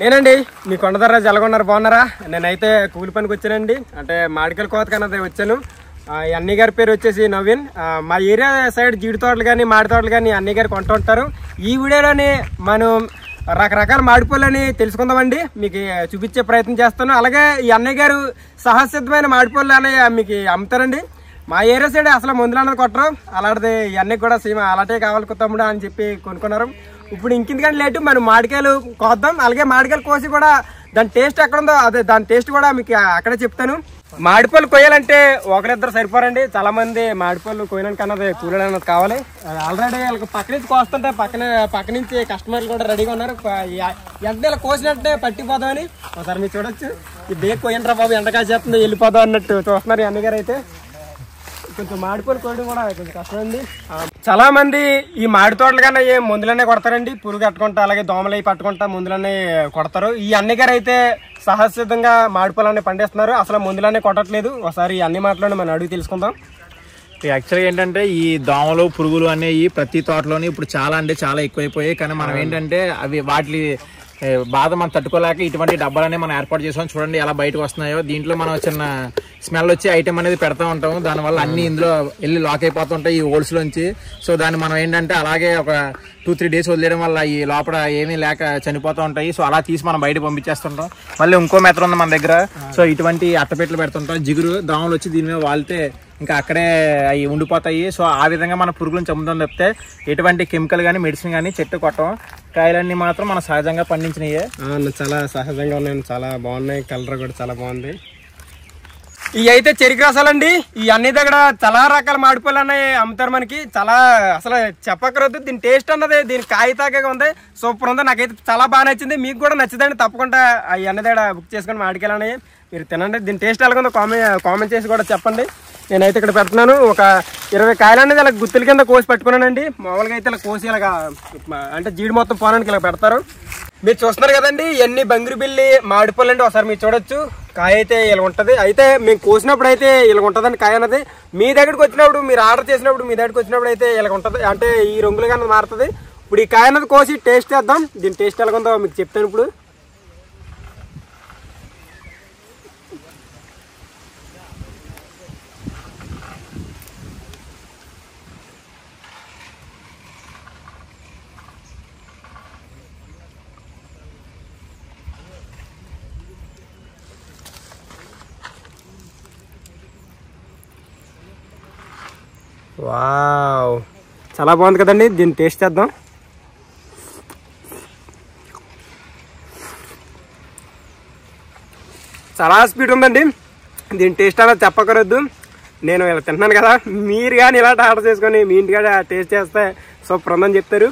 నేనండి మీ కొండదర్ర జలగొండారు బాగున్నారా? నేనైతే కూలి పనికి వచ్చానండి. అంటే మాడికల్ కోత కన్నది వచ్చాను. ఆ, అన్నయ్య గారి పేరు వచ్చేసి నవీన్. మా ఏరియా సైడ్ జీడి తోటలు కానీ మాడి తోటలు కానీ అన్నయ్య గారు కొంటూ ఉంటారు. ఈ వీడియోలోని మనం రకరకాల మాడిపళ్ళని తెలుసుకుందామండి. మీకు చూపించే ప్రయత్నం చేస్తాను. అలాగే ఈ అన్నయ్య గారు సహసిద్ధమైన మాడిపళ్ళు అని మీకు అమ్ముతారండి. మా ఏరియా సైడ్ అసలు మందులు అన్నది కొట్టరు. అలాంటిది ఇవన్నీ కూడా సీమ అలాంటివి కావాలి తమ్ముడు అని చెప్పి కొనుక్కున్నారు. ఇప్పుడు ఇంకెందుకంటే లేటు మనం మామిడికాయలు కోద్దాం. అలాగే మామిడికాయలు కోసి కూడా దాని టేస్ట్ ఎక్కడుందో అదే దాని టేస్ట్ కూడా మీకు అక్కడే చెప్తాను. మామిడిపళ్ళు కొయ్యాలంటే ఒకరిద్దరు సరిపోరండి. చాలా మంది మామిడిపళ్ళు కొయ్యడానికి అన్నది కూలీ అన్నది కావాలి. ఆల్రెడీ వాళ్ళకి పక్క నుంచి కోస్తుంటే పక్కన పక్క నుంచి కస్టమర్లు కూడా రెడీగా ఉన్నారు. ఎంత ఇలా కోసినట్టే పట్టిపోదామని. ఒకసారి మీరు చూడొచ్చు. ఈ బేగ్ కొయ్యండి బాబు ఎండకాయ చేస్తుంది వెళ్ళిపోదాం అన్నట్టు చూస్తున్నారు అన్నగారు అయితే. కొంచెం మాడిపోలు కోయడం కూడా కొంచెం కష్టమండి. చాలా మంది ఈ మాడి తోటల కన్నా ఏ మందులనే కొడతారండి. పురుగు కట్టుకుంటా అలాగే దోమలు అవి పట్టుకుంటా మందులనే కొడతారు. ఈ అన్నగారు అయితే సహజసిద్ధంగా మాడిపోలనే పండిస్తున్నారు. అసలు మందులనే కొట్టట్లేదు. ఒకసారి ఈ అన్ని మాటలను మనం అడిగి తెలుసుకుందాం. యాక్చువల్గా ఏంటంటే ఈ దోమలు పురుగులు అనేవి ప్రతి తోటలోని ఇప్పుడు చాలా అంటే చాలా ఎక్కువైపోయాయి. కానీ మనం ఏంటంటే అవి వాటి బాధ మనం తట్టుకోలేక ఇటువంటి డబ్బాలనే మనం ఏర్పాటు చేసాం. చూడండి ఎలా బయటకు వస్తున్నాయో. దీంట్లో మనం చిన్న స్మెల్ వచ్చి ఐటెం అనేది పెడతా ఉంటాం దానివల్ల అన్ని ఇందులో వెళ్ళి లాక్ అయిపోతుంటాయి ఈ హోల్స్ లోంచి. సో దాన్ని మనం ఏంటంటే అలాగే ఒక టూ త్రీ డేస్ వదిలేయడం వల్ల ఈ లోపల ఏమీ లేక చనిపోతూ ఉంటాయి. సో అలా తీసి మనం బయట పంపించేస్తుంటాం. మళ్ళీ ఇంకో మెథడ్ ఉంది మన దగ్గర. సో ఇటువంటి అట్టపెట్లు పెడుతుంటాం. జిగురు దోమలు వచ్చి దీని మీద వాళ్తే ఇంకా అక్కడే అవి ఉండిపోతాయి. సో ఆ విధంగా మన పురుగులను చంపుతాం తప్పితే ఎటువంటి కెమికల్ కానీ మెడిసిన్ కానీ చెట్టు కొట్టం. కాయలన్నీ మాత్రం మనం సహజంగా పండించినయే. ఆ, చాలా సహజంగా ఉన్నాయి చాలా బాగున్నాయి. కలర్ కూడా చాలా బాగుంది. ఇవి అయితే చెరుకు రసాలండి. ఈ అన్ని దగ్గర చాలా రకాల మాడిపళ్ళు అన్నవి అమ్ముతారు మనకి. చాలా అసలు చెప్పకరొద్దు దీని టేస్ట్ అన్నది దీని కాయ తాగగా ఉంది. సూపర్ ఉంది. నాకైతే చాలా బాగా నచ్చింది. మీకు కూడా నచ్చిందండి తప్పకుండా ఈ అన్ని దగ్గర బుక్ చేసుకొని మాడికెళ్ళని మీరు తినండి. దీని టేస్ట్ ఎలాగుందో కామెంట్ కామెంట్ చేసి కూడా చెప్పండి. నేనైతే ఇక్కడ పెడుతున్నాను. ఒక ఇరవై కాయలు అనేది ఇలా గుత్తుల కింద కోసి పెట్టుకున్నానండి. మామూలుగా అయితే ఇలా కోసి ఇలాగా అంటే జీడి మొత్తం పోనానికి ఇలా పెడతారు. మీరు చూస్తున్నారు కదండి ఎన్ని బంగిరి బిల్లి మాడిపళ్ళు అండి ఒకసారి మీరు చూడొచ్చు. కాయ అయితే ఇలా ఉంటది. అయితే మేము కోసినప్పుడు అయితే ఇలా ఉంటుందండి కాయ అన్నది మీ దగ్గరికి వచ్చినప్పుడు మీరు ఆర్డర్ చేసినప్పుడు మీ దగ్గరికి వచ్చినప్పుడు అయితే ఇలా ఉంటుంది. అంటే ఈ రంగులుగా అన్నది మారుతుంది. ఇప్పుడు ఈ కాయ అన్నది కోసి టేస్ట్ చేద్దాం. దీని టేస్ట్ ఎలా ఉందో మీకు చెప్తాను ఇప్పుడు. వావ్. చాలా బాగుంది కదండి దీన్ని టేస్ట్ చేద్దాం. చాలా స్పీడ్ ఉందండి దీని టేస్ట్ అనేది చెప్పకూడదు. నేను ఇలా తింటున్నాను కదా మీరు కానీ ఇలాంటి ఆర్డర్ చేసుకొని మీ ఇంటికాడ టేస్ట్ చేస్తే సూపర్ ఉందని చెప్తారు.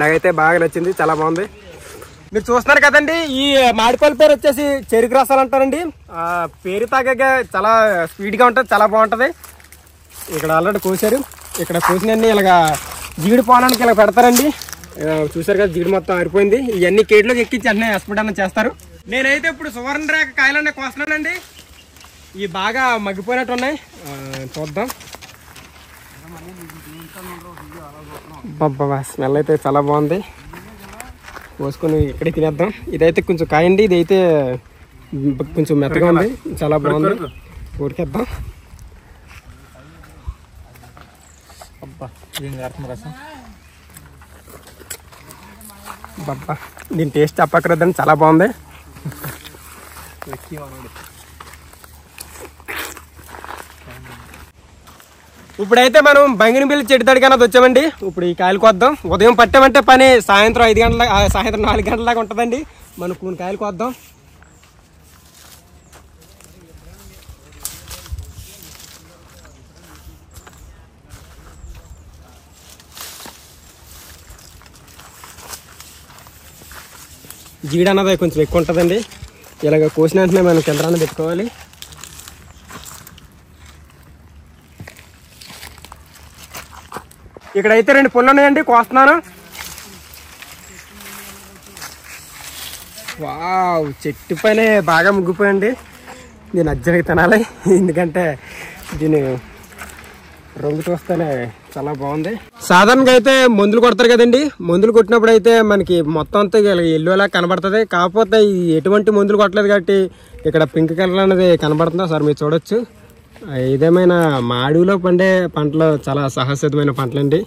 నాకైతే బాగా నచ్చింది చాలా బాగుంది. మీరు చూస్తున్నారు కదండి ఈ మాడిపల్లి పేరు వచ్చేసి చెరుకు రసాలు అంటారండి. పేరు తాగాక చాలా స్వీట్గా ఉంటుంది చాలా బాగుంటుంది. ఇక్కడ ఆల్రెడీ కోసారు. ఇక్కడ కోసినన్ని ఇలాగా జీడి పోనానికి ఇలా పెడతారండి. చూసారు కదా జీడి మొత్తం ఆరిపోయింది. ఇవన్నీ కేట్లోకి ఎక్కించి అన్నీ హాస్పిటల్ చేస్తారు. నేనైతే ఇప్పుడు సువర్ణ రేఖ కాయలన్నీ కోస్తున్నానండి. ఇవి బాగా మగ్గిపోయినట్టు ఉన్నాయి. చూద్దాం. బాబా స్మెల్ అయితే చాలా బాగుంది. పోసుకొని ఇక్కడే తినేద్దాం. ఇదైతే కొంచెం కాయండి. ఇదైతే కొంచెం మెత్తగా ఉంది. చాలా బాగుంది. ఉడికేద్దాం. ఏం కారుతుంది రసం? బాబా దీని టేస్ట్ చెప్పక్కర్లేదండి చాలా బాగుంది. ఇప్పుడైతే మనం బంగినపల్లి చెట్టు తడికి అన్నది వచ్చామండి. ఇప్పుడు ఈ కాయలు కొద్దాం ఉదయం పట్టామంటే పని సాయంత్రం ఐదు గంటల సాయంత్రం నాలుగు గంటల దాకా ఉంటుందండి. మనం కొన్ని కాయలు కొద్దాం జీడ అన్నది కొంచెం ఎక్కువ ఉంటుందండి. ఇలాగ కోసిన వెంటనే మనం కిందరాన్ని పెట్టుకోవాలి. ఇక్కడైతే రెండు పుల్లు ఉన్నాయండి కోస్తున్నాను. వావ్ చెట్టు పైన బాగా ముగ్గిపోయండి. దీని అజ్జనకి తినాలి ఎందుకంటే దీని రంగు చూస్తేనే చాలా బాగుంది. సాధారణంగా అయితే మందులు కొడతారు కదండి. మందులు కొట్టినప్పుడు అయితే మనకి మొత్తం అంతా ఎల్లోలా కనబడుతుంది. కాకపోతే ఎటువంటి మందులు కొట్టలేదు కాబట్టి ఇక్కడ పింక్ కలర్ అనేది కనబడుతుందో? సార్ మీరు చూడొచ్చు. ఏదేమైనా ఇదేమైనా మా అడవిలో పండే పంటలు చాలా సహసిద్ధమైన పంటలండి.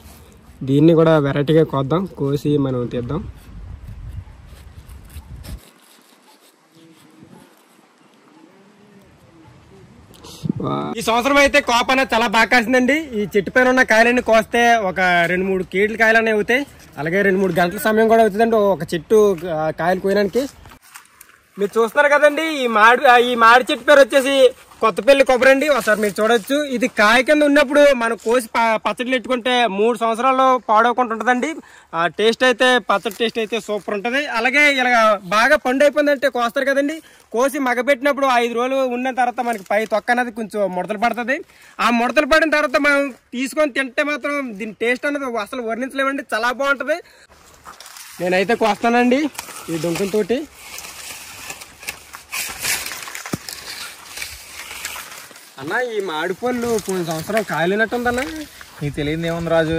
దీన్ని కూడా వెరైటీగా కోద్దాం. కోసి మనం తీద్దాం. ఈ సంవత్సరం అయితే కోప అనేది చాలా బాగా కాసిందండి. ఈ చెట్టు పైన ఉన్న కాయలన్నీ కోస్తే ఒక రెండు మూడు కేట్లు కాయలు అనేవి అవుతాయి. అలాగే రెండు మూడు గంటల సమయం కూడా అవుతుందండి ఒక చెట్టు కాయలు కోయడానికి. మీరు చూస్తున్నారు కదండి ఈ మాడి ఈ మాడి చెట్టు పేరు వచ్చేసి కొత్తపల్లి కొబ్బరి అండి ఒకసారి మీరు చూడొచ్చు. ఇది కాయ కింద ఉన్నప్పుడు మనం కోసి ప- పచ్చడి పెట్టుకుంటే మూడు సంవత్సరాలు పాడవకుండా ఉంటుందండి. ఆ టేస్ట్ అయితే పచ్చడి టేస్ట్ అయితే సూపర్ ఉంటుంది. అలాగే ఇలా బాగా పండు అయిపోయిందంటే కోస్తారు కదండి. కోసి మగపెట్టినప్పుడు ఐదు రోజులు ఉన్న తర్వాత మనకి పై తొక్క అనేది కొంచెం ముడతలు పడుతుంది. ఆ ముడతలు పడిన తర్వాత మనం తీసుకొని తింటే మాత్రం దీని టేస్ట్ అనేది అసలు వర్ణించలేమండి. చాలా బాగుంటుంది. నేనైతే కోస్తానండి ఈ దుంకంతోటి అన్న ఈ మామిడి పళ్ళు కొన్ని సంవత్సరం కాయలేనట్టుందన్న. నీకు తెలియదు ఏముంది రాజు?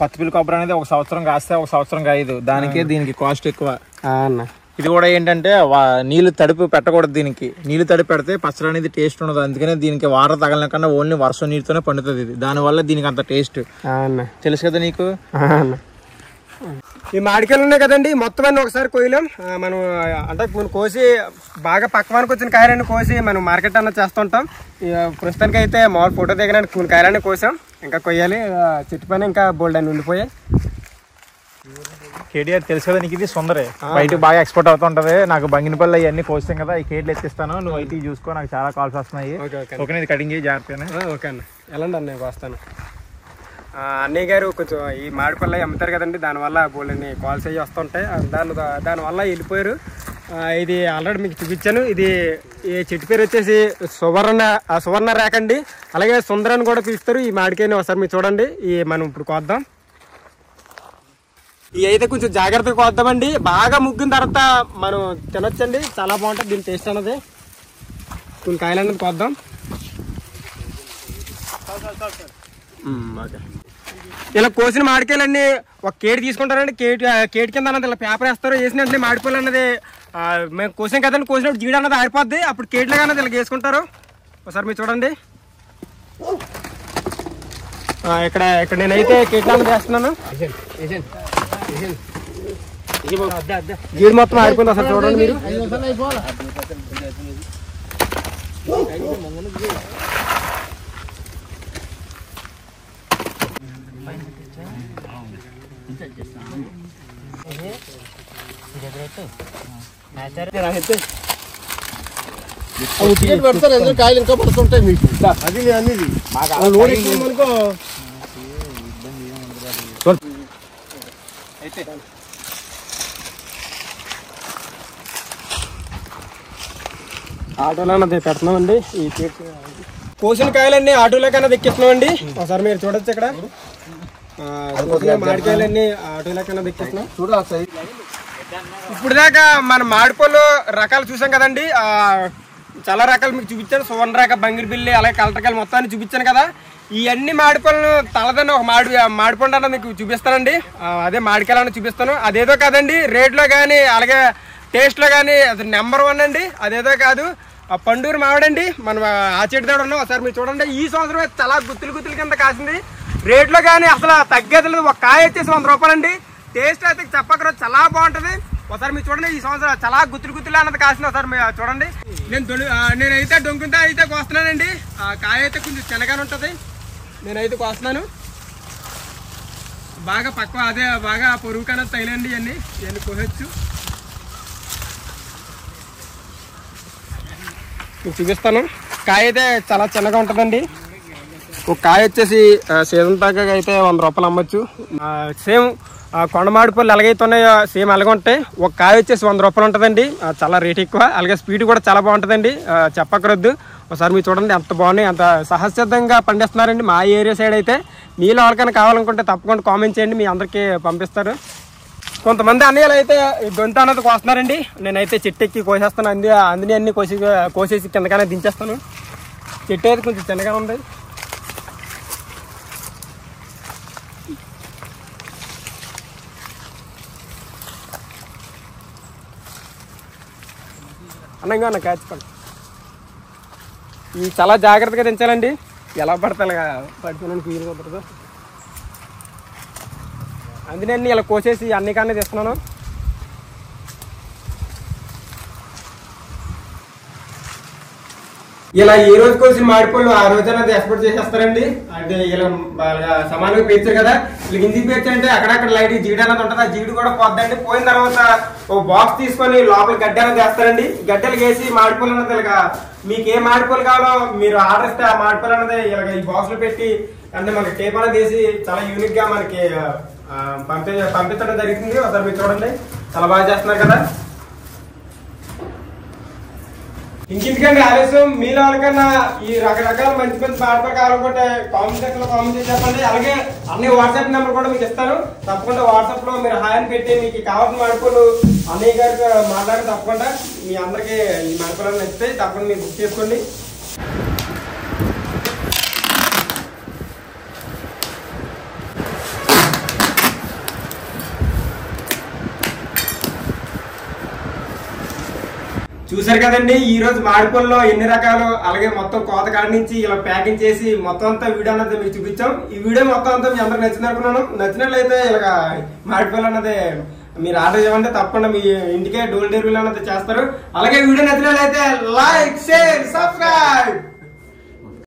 కొత్తపల్లి కొబ్బరి అనేది ఒక సంవత్సరం కాస్తే ఒక సంవత్సరం కాయదు. దానికే దీనికి కాస్ట్ ఎక్కువ. అన్న. ఇది కూడా ఏంటంటే నీళ్ళు తడుపు పెట్టకూడదు దీనికి. నీళ్ళు తడిపి పెడితే పచ్చడి అనేది టేస్ట్ ఉండదు. అందుకనే దీనికి వార తగలన కన్నా ఓన్లీ వర్షం నీటితోనే పండుతుంది ఇది. దానివల్ల దీనికి అంత టేస్ట్ తెలుసు కదా నీకు? ఈ మామిడికాయలు ఉన్నాయి కదండి మొత్తం అన్ని ఒకసారి కోయలేం మనం అంటే మనం కోసి బాగా పక్కవానికి వచ్చిన కాయలన్నీ కోసి మనం మార్కెట్ అన్న చేస్తుంటాం ప్రస్తుతానికి అయితే మామూలు ఫోటో దిగడానికి కొన్ని కాయలన్నీ కోసాం. ఇంకా కొయ్యాలి చెట్టు పైన ఇంకా బోల్డ్ అని ఉండిపోయాయి. కేటీఆర్ తెలుసు కదా నీకు ఇది సుందరే. బయటకు బాగా ఎక్స్పోర్ట్ అవుతుంటది నాకు బంగినపల్లి అవన్నీ కోస్తాం కదా ఈ కేట్లు ఎత్తిస్తాను నువ్వు అయితే చూసుకో నాకు చాలా కాల్స్ వస్తున్నాయి. ఓకే ఇది కటింగ్ చేయి జాగ్రత్తగానే. ఆ, ఓకే అన్న. వెళ్ళండి అన్న వస్తాను. ఆ, అన్నయ్య గారు కొంచెం ఈ మామిడిపల్లి అమ్ముతారు కదండి దానివల్ల బోళ్ళని కాల్స్ అయ్యి వస్తుంటాయి. దాని దానివల్ల వెళ్ళిపోయారు. ఇది ఆల్రెడీ మీకు చూపించాను. ఇది ఈ చెట్టు పేరు వచ్చేసి సువర్ణ సువర్ణ రేఖ అండి. అలాగే సుందరాన్ని కూడా పిలుస్తారు ఈ మామిడికాయని ఒకసారి మీరు చూడండి. ఈ మనం ఇప్పుడు కోద్దాం. ఇవి అయితే కొంచెం జాగ్రత్తగా కోద్దామండి. బాగా ముగ్గిన తర్వాత మనం తినొచ్చండి. చాలా బాగుంటుంది. దీని టేస్ట్ అన్నది. కొన్ని కాయలు అన్నది కోద్దాం ఓకే. ఇలా కోసిన మాడికాయలన్నీ ఒక కేటు తీసుకుంటారండి. కేటు కేటు కింద అన్నది ఇలా పేపర్ వేస్తారు వేసిన వెంటనే మాడిపోయాలి అన్నది మేము కోసాం కదండి కోసినప్పుడు జీడి అన్నది ఆరిపోద్ది. అప్పుడు కేట్లుగా అన్నది ఇలా వేసుకుంటారు ఒకసారి మీరు చూడండి. ఇక్కడ ఇక్కడ నేనైతే కేట్లు అన్నది వేస్తున్నాను. జీడి మొత్తం ఆరిపోయింది అసలు చూడండి మీరు. పెడతారు ఎందుకు కాయలు ఇంకా పడుతుంటాయి మీకు అది నేను అనేది లోడ్ ఆటోలో అన్నది పెడుతున్నామండి ఈ కోసిన కాయలన్నీ ఆటోలోకి అన్నది తెక్కిస్తున్నామండి ఒకసారి మీరు చూడొచ్చు ఇక్కడ. మామిడికాయలన్నీ చూడ సైజ్ ఇప్పుడు దాకా మన మామిడిపళ్ళు రకాలు చూసాం కదండి. ఆ, చాలా రకాలు మీకు చూపించాను. సువర్ణ రేఖ బంగిరి బిల్లి అలాగే కలటకాయలు మొత్తాన్ని చూపించాను కదా. ఈ అన్ని మామిడిపళ్ళను తలదని ఒక మామిడి మామిడిపండు అన్న మీకు చూపిస్తానండి. అదే మామిడికాయలు చూపిస్తాను. అదేదో కాదండి రేట్లో కానీ అలాగే టేస్ట్లో కానీ అది నెంబర్ వన్ అండి. అదేదో కాదు ఆ పండూరు మామిడండి మనం ఆ చెట్టు దగ్గర ఉన్నాం ఒకసారి మీరు చూడండి. ఈ సంవత్సరం చాలా గుత్తులు గుత్తుల కింద కాసింది. రేట్లో కానీ అసలు తగ్గేది లేదు. ఒక కాయ వచ్చేసి వంద రూపాయలండి. టేస్ట్ అయితే చెప్పకరా చాలా బాగుంటుంది. ఒకసారి మీరు చూడండి ఈ సంవత్సరం చాలా గుత్తులు గుత్తులు అన్నది కాసిన ఒకసారి మీరు చూడండి. నేను నేనైతే డొంకుంటా అయితే కోస్తున్నానండి. ఆ కాయ అయితే కొంచెం చిన్నగానే ఉంటుంది. నేనైతే కోస్తున్నాను. బాగా పక్క అదే బాగా పొరుగు కన్నా తగిలండి ఇవన్నీ. ఇవన్నీ కోసొచ్చు చూపిస్తాను. కాయ అయితే చాలా చిన్నగా ఉంటుందండి. ఒక కాయ వచ్చేసి సీజన్ దాకా అయితే వంద రూపాయలు అమ్మచ్చు. సేమ్ కొండమాడి పళ్ళు ఎలాగైతున్నాయో సేమ్ అలాగే ఉంటాయి. ఒక కాయ వచ్చేసి వంద రూపాయలు ఉంటుందండి. చాలా రేట్ ఎక్కువ. అలాగే స్పీడ్ కూడా చాలా బాగుంటుందండి. ఆ, చెప్పకరొద్దు ఒకసారి మీరు చూడండి ఎంత బాగున్నాయి అంత సహజసిద్ధంగా పండిస్తున్నారండి. మా ఏరియా సైడ్ అయితే మీలో ఎవరికైనా కావాలనుకుంటే తప్పకుండా కామెంట్ చేయండి. మీ అందరికీ పంపిస్తారు. కొంతమంది అన్నయ్యలు అయితే గొంతు దొంత అన్నది కోస్తున్నారండి. నేనైతే చెట్టు ఎక్కి కోసేస్తాను. అంది అందని అన్ని కోసి కోసేసి కిందగానే దించేస్తాను. చెట్టు అయితే కొంచెం చిన్నగా ఉంది. అన్నంగా ఉన్న క్యాచ్ పండు. ఇవి చాలా జాగ్రత్తగా దించాలండి. ఎలా పడితే అలాగా పడిపోయినానికి వీలు కుదరదు. అందుకే ఇలా కోసేసి అన్ని కానీ తీస్తున్నాను. ఇలా ఈ రోజు కోసి మాడిపోయి ఆ రోజు అనేది ఎక్స్పోర్ట్ చేసేస్తారండి. అంటే ఇలా బాగా సమానంగా పెంచారు కదా. ఇలా గింజికి పేర్చారంటే అక్కడక్కడ లైట్ జీడి అనేది ఉంటుంది. ఆ జీడి కూడా పోద్దండి. పోయిన తర్వాత ఓ బాక్స్ తీసుకొని లోపల గడ్డ అనేది వేస్తారండి. గడ్డలు వేసి మాడిపోలు అన్నది ఇలాగా మీకు ఏ మాడిపోలు కావాలో మీరు ఆర్డర్ ఇస్తే ఆ మాడిపోలు అన్నది ఇలాగ ఈ బాక్స్లో పెట్టి అంటే మనకి టేప్ అనేది వేసి చాలా యూనిక్గా మనకి పంపి పంపించడం జరుగుతుంది. ఒకసారి మీరు చూడండి. చాలా బాగా చేస్తున్నారు కదా. ఇంకెందుకండి ఆలస్యం. మీలో ఎవరికన్నా ఈ రకరకాల మంచి మంచి పాటలు కావాలనుకుంటే కామెంట్ సెక్షన్లో కామెంట్ చేసి చెప్పండి. అలాగే అన్ని వాట్సాప్ నెంబర్ కూడా మీకు ఇస్తాను. తప్పకుండా వాట్సాప్లో మీరు హాయ్ అని పెట్టి మీకు కావాల్సిన మడుపులు అన్నయ్య గారికి మాట్లాడి తప్పకుండా మీ అందరికి ఈ మడుపులన్నీ నచ్చితే తప్పకుండా మీరు బుక్ చేసుకోండి. చూసారు కదండి ఈ రోజు మాడిపల్లో ఎన్ని రకాలు అలాగే మొత్తం కోత కాడ నుంచి ఇలా ప్యాకింగ్ చేసి మొత్తం అంతా వీడియో అన్నది మీకు చూపించాం. ఈ వీడియో మొత్తం అంతా మీ అందరికి నచ్చింది అనుకున్నాను. నచ్చినట్లయితే ఇలాగ మాడిపల్లి అన్నది మీరు ఆర్డర్ చేయమంటే తప్పకుండా మీ ఇంటికే డోర్ డెలివరీ అన్నది చేస్తారు. అలాగే వీడియో నచ్చినట్లయితే లైక్ షేర్ సబ్స్క్రైబ్!